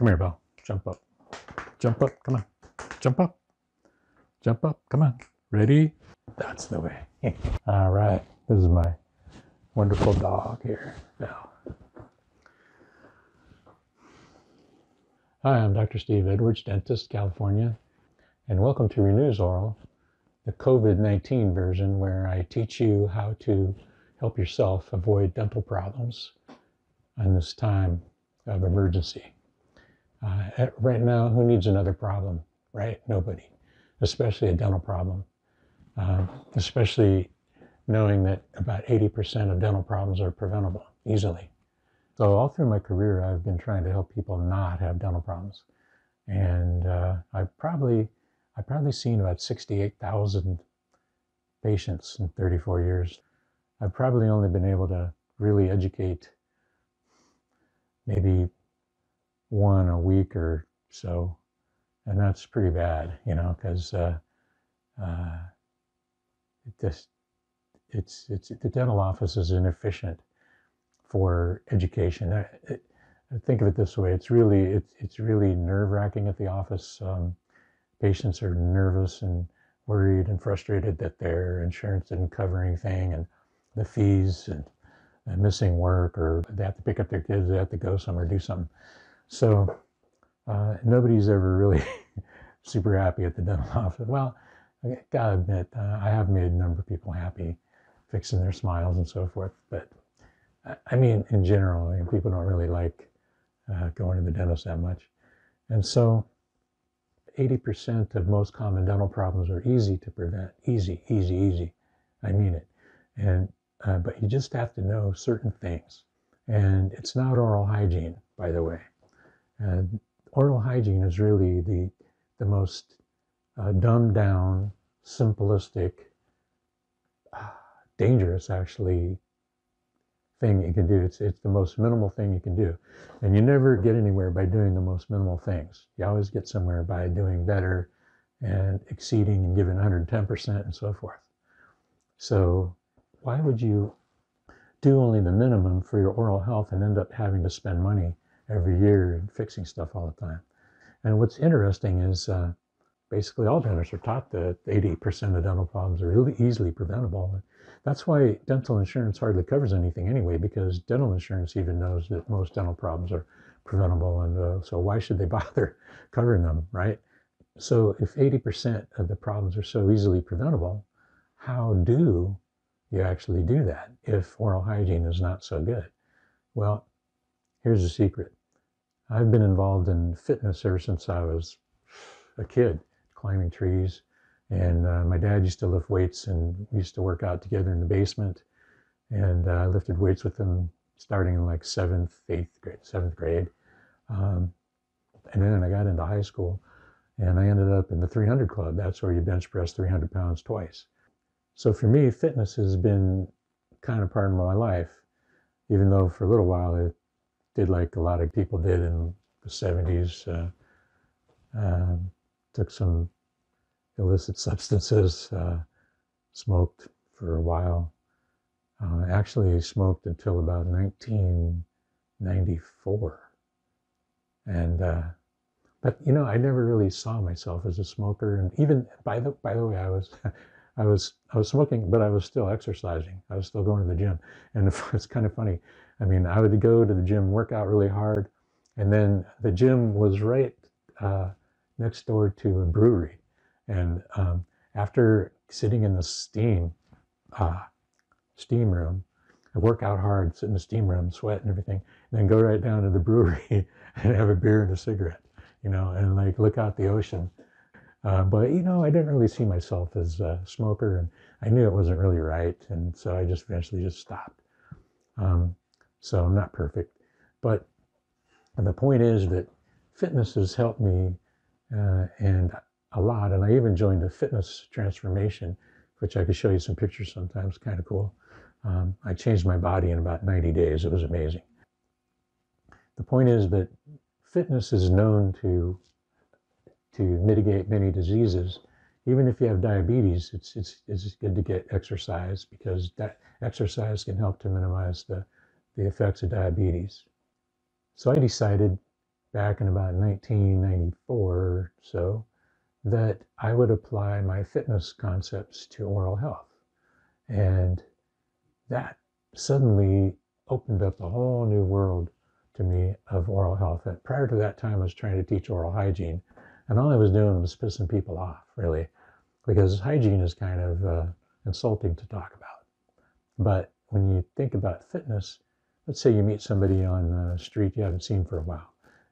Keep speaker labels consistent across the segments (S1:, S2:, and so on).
S1: Come here, Belle. Jump up. Jump up. Come on. Jump up. Jump up. Come on. Ready? That's the way. All right. This is my wonderful dog here, Belle. Hi, I'm Dr. Steve Edwards, dentist, California, and welcome to RENUzORAL, the COVID 19 version where I teach you how to help yourself avoid dental problems in this time of emergency. Uh, right now, who needs another problem, right? Nobody, especially a dental problem, uh, especially knowing that about 80% of dental problems are preventable easily. So, all through my career, I've been trying to help people not have dental problems. And uh, I've probably I've probably seen about 68,000 patients in 34 years. I've probably only been able to really educate maybe one a week or so, and that's pretty bad, you know, because uh, uh, it just it's it's the dental office is inefficient for education. I, I think of it this way: it's really it's it's really nerve wracking at the office. Um, patients are nervous and worried and frustrated that their insurance didn't cover anything, and the fees and, and missing work, or they have to pick up their kids, they have to go somewhere, do something. So uh, nobody's ever really super happy at the dental office. Well, I gotta admit, uh, I have made a number of people happy, fixing their smiles and so forth. But I mean, in general, people don't really like uh, going to the dentist that much. And so 80% of most common dental problems are easy to prevent. Easy, easy, easy. I mean it. And uh, but you just have to know certain things. And it's not oral hygiene, by the way. And oral hygiene is really the, the most uh, dumbed down, simplistic, uh, dangerous actually thing you can do. It's, it's the most minimal thing you can do. And you never get anywhere by doing the most minimal things. You always get somewhere by doing better and exceeding and giving 110% and so forth. So why would you do only the minimum for your oral health and end up having to spend money every year and fixing stuff all the time. And what's interesting is uh, basically all dentists are taught that 80% of dental problems are really easily preventable. That's why dental insurance hardly covers anything anyway, because dental insurance even knows that most dental problems are preventable. And uh, so why should they bother covering them, right? So if 80% of the problems are so easily preventable, how do you actually do that if oral hygiene is not so good? Well, here's the secret I've been involved in fitness ever since I was a kid, climbing trees. And uh, my dad used to lift weights, and we used to work out together in the basement. And uh, I lifted weights with him starting in like seventh, eighth grade, seventh grade. Um, and then I got into high school, and I ended up in the 300 club. That's where you bench press 300 pounds twice. So for me, fitness has been kind of part of my life, even though for a little while it did like a lot of people did in the 70s. Uh, uh, took some illicit substances, uh, smoked for a while. Uh, actually smoked until about 1994. And, uh, but you know, I never really saw myself as a smoker. And even by the, by the way, I was, I was, I was smoking, but I was still exercising. I was still going to the gym. And it's kind of funny. I mean, I would go to the gym, work out really hard, and then the gym was right uh, next door to a brewery. And um, after sitting in the steam uh, steam room, I work out hard, sit in the steam room, sweat and everything, and then go right down to the brewery and have a beer and a cigarette, you know, and like look out the ocean. Uh, but you know, I didn't really see myself as a smoker, and I knew it wasn't really right, and so I just eventually just stopped. Um, so I'm not perfect. But the point is that fitness has helped me uh, and a lot. And I even joined a fitness transformation, which I could show you some pictures sometimes, kind of cool. Um, I changed my body in about 90 days. It was amazing. The point is that fitness is known to to mitigate many diseases. Even if you have diabetes, it's, it's, it's good to get exercise because that exercise can help to minimize the the effects of diabetes. So I decided back in about 1994 or so that I would apply my fitness concepts to oral health. And that suddenly opened up a whole new world to me of oral health. And prior to that time, I was trying to teach oral hygiene. And all I was doing was pissing people off, really, because hygiene is kind of uh, insulting to talk about. But when you think about fitness, let's say you meet somebody on the street you haven't seen for a while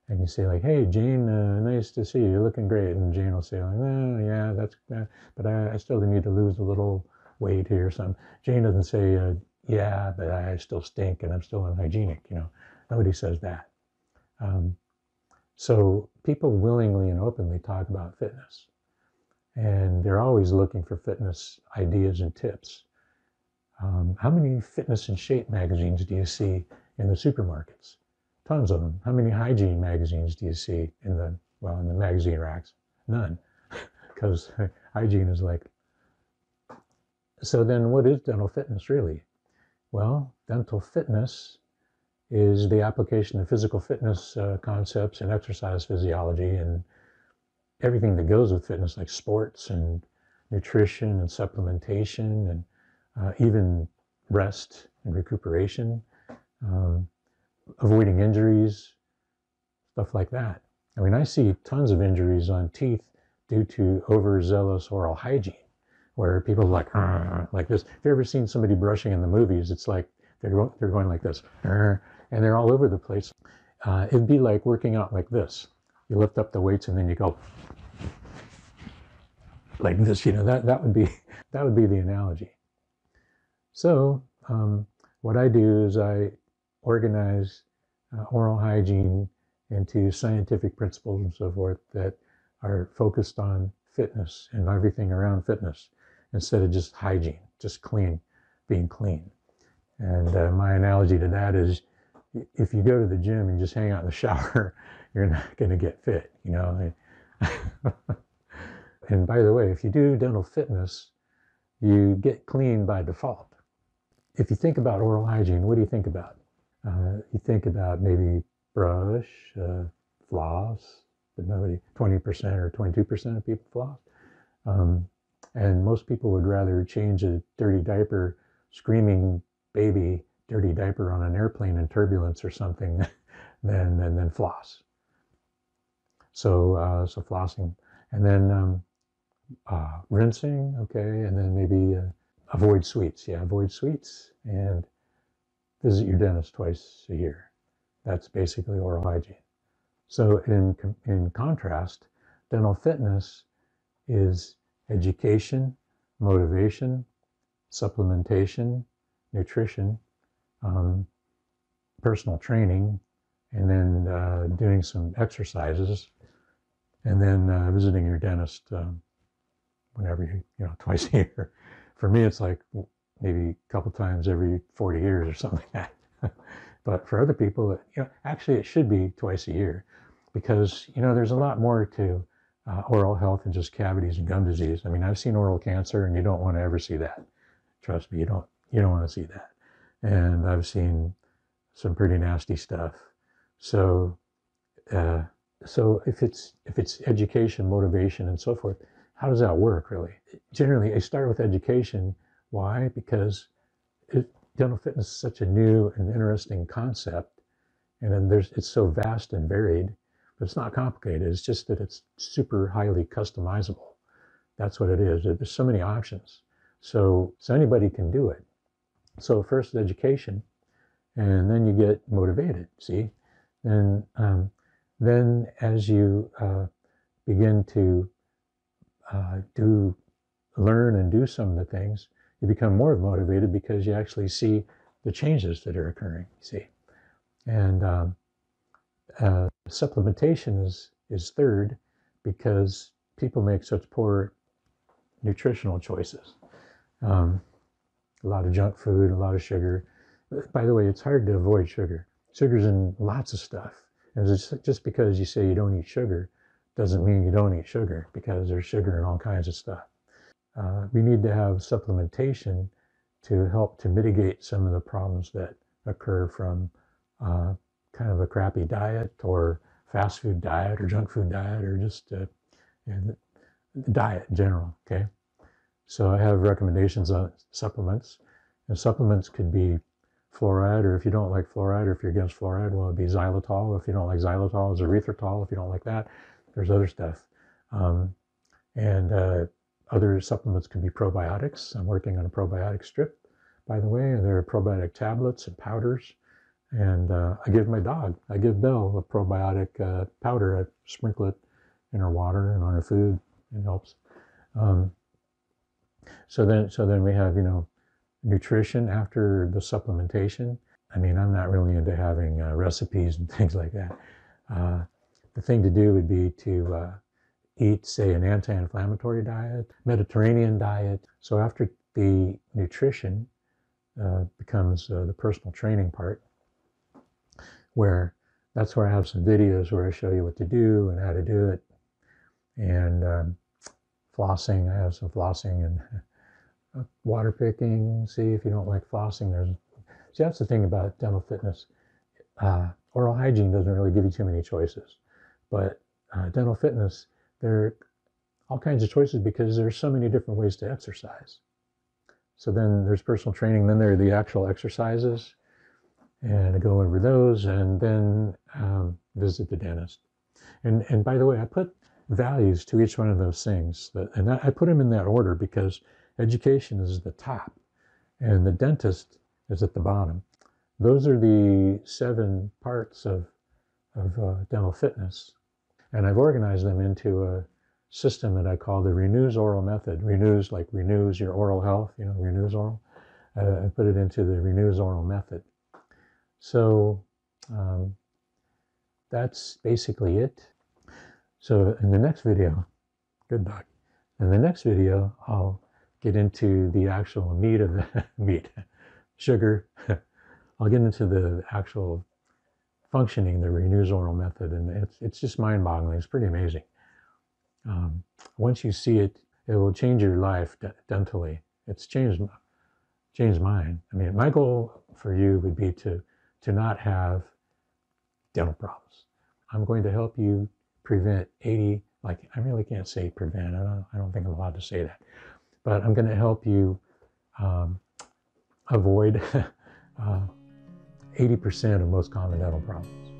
S1: and you say like, "Hey, Jane, uh, nice to see you. You're looking great." And Jane will say like, "Well, yeah, that's, uh, but I, I, still need to lose a little weight here." Some Jane doesn't say, uh, "Yeah, but I still stink and I'm still unhygienic." You know, nobody says that. Um, so people willingly and openly talk about fitness, and they're always looking for fitness ideas and tips. Um, how many fitness and shape magazines do you see in the supermarkets? Tons of them. How many hygiene magazines do you see in the, well, in the magazine racks? None. Because hygiene is like, so then what is dental fitness really? Well, dental fitness is the application of physical fitness uh, concepts and exercise physiology and everything that goes with fitness, like sports and nutrition and supplementation and uh, even rest and recuperation. Um, avoiding injuries, stuff like that. I mean, I see tons of injuries on teeth due to overzealous oral hygiene, where people are like, like this. If you've ever seen somebody brushing in the movies, it's like they're, going, they're going like this, and they're all over the place. Uh, it'd be like working out like this. You lift up the weights and then you go like this. You know that that would be that would be the analogy. So um, what I do is I organize uh, oral hygiene into scientific principles and so forth that are focused on fitness and everything around fitness instead of just hygiene, just clean, being clean. And uh, my analogy to that is if you go to the gym and just hang out in the shower, you're not going to get fit, you know. and by the way, if you do dental fitness, you get clean by default. If you think about oral hygiene, what do you think about? Uh, you think about maybe brush, uh, floss, but nobody, 20% or 22% of people floss. Um, and most people would rather change a dirty diaper, screaming baby dirty diaper on an airplane in turbulence or something than, than, than floss. So, uh, so flossing. And then um, uh, rinsing, okay, and then maybe uh, avoid sweets. Yeah, avoid sweets. And visit your dentist twice a year. That's basically oral hygiene. So, in, in contrast, dental fitness is education, motivation, supplementation, nutrition, um, personal training, and then uh, doing some exercises, and then uh, visiting your dentist um, whenever you, you know, twice a year. For me, it's like maybe a couple times every 40 years or something like that. but for other people, you know, actually it should be twice a year because, you know, there's a lot more to uh, oral health than just cavities and gum disease. I mean, I've seen oral cancer and you don't want to ever see that. Trust me, you don't, you don't want to see that. And I've seen some pretty nasty stuff. So, uh, so if it's, if it's education, motivation, and so forth, how does that work really? Generally, I start with education why? Because it, dental fitness is such a new and interesting concept, and then there's it's so vast and varied, but it's not complicated. It's just that it's super highly customizable. That's what it is. There's so many options, so so anybody can do it. So first education, and then you get motivated. See, and um, then as you uh, begin to uh, do learn and do some of the things, you become more motivated because you actually see the changes that are occurring. You see, and um, uh, supplementation is is third because people make such poor nutritional choices. Um, a lot of junk food, a lot of sugar. By the way, it's hard to avoid sugar. Sugar's in lots of stuff. And just because you say you don't eat sugar doesn't mean you don't eat sugar because there's sugar in all kinds of stuff uh, we need to have supplementation to help to mitigate some of the problems that occur from uh, kind of a crappy diet or fast food diet or junk food diet or just uh, diet in general. Okay. So I have recommendations on supplements. And supplements could be fluoride, or if you don't like fluoride, or if you're against fluoride, well, it'd be xylitol. If you don't like xylitol, it's erythritol. If you don't like that, there's other stuff. Um, and uh, other supplements can be probiotics. I'm working on a probiotic strip, by the way, and there are probiotic tablets and powders. And uh, I give my dog, I give Belle a probiotic uh, powder. I sprinkle it in her water and on her food. It helps. Um, so then, so then we have, you know, nutrition after the supplementation. I mean, I'm not really into having uh, recipes and things like that. Uh, the thing to do would be to uh, eat, say, an anti inflammatory diet, Mediterranean diet. So after the nutrition uh, becomes uh, the personal training part, where that's where I have some videos where I show you what to do and how to do it. And um, flossing, I have some flossing and water picking. See if you don't like flossing. There's see that's the thing about dental fitness. Uh, oral hygiene doesn't really give you too many choices, but uh, dental fitness there are all kinds of choices because there's so many different ways to exercise. So then there's personal training. Then there are the actual exercises, and I go over those, and then um, visit the dentist. And and by the way, I put values to each one of those things, that, and I put them in that order because Education is the top, and the dentist is at the bottom. Those are the seven parts of, of uh, dental fitness. And I've organized them into a system that I call the RENUzORAL Method. Renews, like renews your oral health, you know, renews oral. Uh, I put it into the RENUzORAL Method. So um, that's basically it. So in the next video, good luck. In the next video, I'll get into the actual meat of the meat, sugar. I'll get into the actual functioning, the RENUzORAL method, and it's it's just mind-boggling. It's pretty amazing. Um, once you see it, it will change your life dentally. It's changed changed mine. I mean, my goal for you would be to to not have dental problems. I'm going to help you prevent 80. Like I really can't say prevent. I don't. I don't think I'm allowed to say that but I'm going to help you um, avoid uh, 80% of most common dental problems.